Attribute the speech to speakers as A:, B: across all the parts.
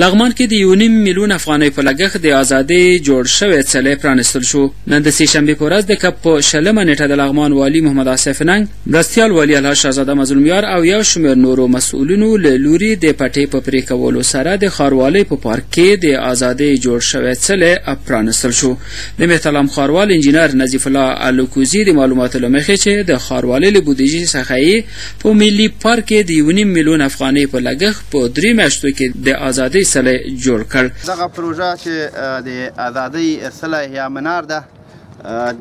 A: لغمان کې د یو نیم میلیون افغانۍ په لګښت د ازادۍ جوړ شوی څلی پرانیستل شو نن د سېشنبې په ورځ د کب په شلمه نېټه د لغمان والي محمد آصف ننګ مرستیال والي الله شهزاده مظلومیار او یو شمېر نورو مسؤلینو له لوري د پټې په پرې کولو سره د ښاروالۍ په پارک کې د ازادۍ جوړ شوی څلی پرانیستل شو د مهترلام ښاروال انجینر نظیف الله الکوزي د معلوماتو له مخې چې د ښاروالۍ له بودیجې څخه یې په ملي پارک کې د یو نیم میلیون افغانۍ په لګښت په درې میاشتو کې د ازادۍ څلی جوړ کړ.
B: دغه پروژه چې د ازادۍ څلی یا منار ده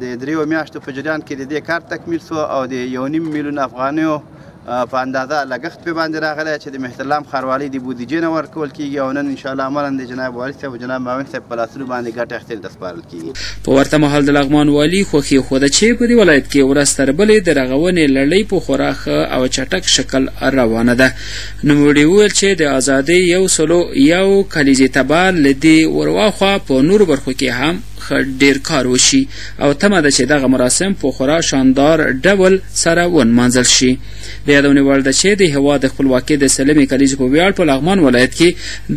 B: د درېیو میاشتو په جریان کې د دې کار تکمیل شو او د یو نیم میلیون افغانیو په اندازه لګښت په باندې راغلی چې د مهترلام ښاروالۍ د بودیجې نه ورکول کیږي او نن ان شاء الله عملاً د جناب والي صاحب او جناب معاون صاحب په لاسونو باندې ګټه اخیستنې ته سپارل کیږي.
A: په ورته مهال د لغمان والي خوښي وښوده چې په دې ولایت کې ورځ تر بلې د رغونې لړۍ په خورا ښه او چټک شکل روانه ده. نوموړي وویل چې د ازادۍ یو سلو یو کلیزې تبه له دې ورواخوا په نورو برخو کې هم ښه ډېر کار وشي او تمه ده چې دغه مراسم په خورا شاندار ډول سره ونمانځل شي د یادونې وړ ده چې د هېواد د خپلواکۍ د سلمې کلیزې په ویاړ په لغمان ولایت کې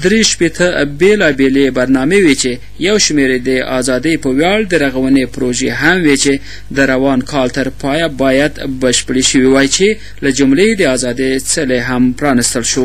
A: درې شپېته بېلابېلې برنامې وې چې یو شمېر د ازادۍ په ویاړ د رغونې پروژې هم وې چې د روان کال تر پایه باید بشپړې شوې وای چې له جملې د ازادۍ څلی هم پرانستل شو